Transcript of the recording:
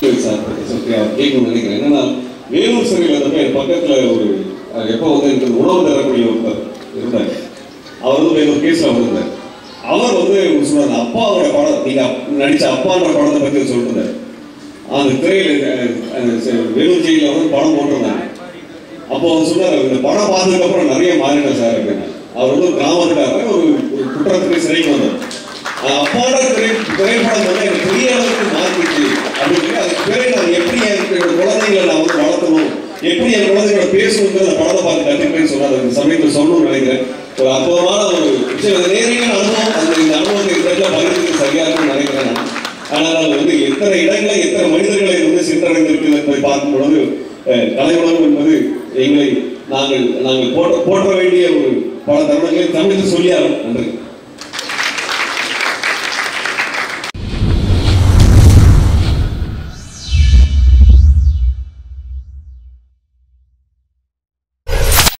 Sir கேட்கணும்னு நினைக்கிறேன். என்னன்னா வேலூர் சிறையில் இருந்தப்ப என் பக்கத்தில் ஒரு எப்போ வந்து எனக்கு உணவு தரக்கூடிய ஒருத்தர் இருந்தார். அவர் வந்து வேலூர் கேஸில் வந்திருந்தார். அவர் வந்து சொன்னார் அப்பாவோட படம் நீங்கள் நடித்த அப்பான்ற படத்தை பற்றி சொல்லிருந்தார். அந்த திரையில் வேலூர் ஜெயிலில் வந்து படம் போட்டிருந்தாங்க அப்போ அவர் சொன்னார் இந்த படம் பார்த்ததுக்கப்புறம் நிறைய மாறிட்டேன் சார் அப்படின்னு. அவர் வந்து கிராமத்துக்காக ஒரு ஒரு சிறைக்கு வந்தார். அப்பாவோட திரை திரைப்படம் வந்து எனக்கு பெரிய அளவுக்கு அப்படின்னு சொல்லி அதுக்கு பிறகு நான் எப்படி என் என்னோட குழந்தைகளை நான் வந்து வளர்த்தணும் எப்படி என் குழந்தைகளோட பேசணுங்கிற அந்த படத்தை பார்த்து கற்றுப்பேன்னு சொன்னார். அந்த சமயத்தில் சொல்லணும்னு நினைக்கிறேன். ஒரு அற்புதமான ஒரு விஷயம். அது நேரடியான அனுபவம்? அந்த இந்த அனுபவத்தை இந்த இடத்துல பகிர்ந்துக்கு சரியா இருக்கும்னு நினைக்கிறேன் ஆனால் அது வந்து எத்தனை இடங்களை எத்தனை மனிதர்களை வந்து சென்றடைந்திருக்கிறது என்பதை பார்க்கும் பொழுது அஹ், கலையுலகம் என்பது எங்களை நாங்கள் நாங்கள் போட்ட போற்ற வேண்டிய ஒரு பல தருணங்களை தமிழில் சொல்லியாகும் நன்றி.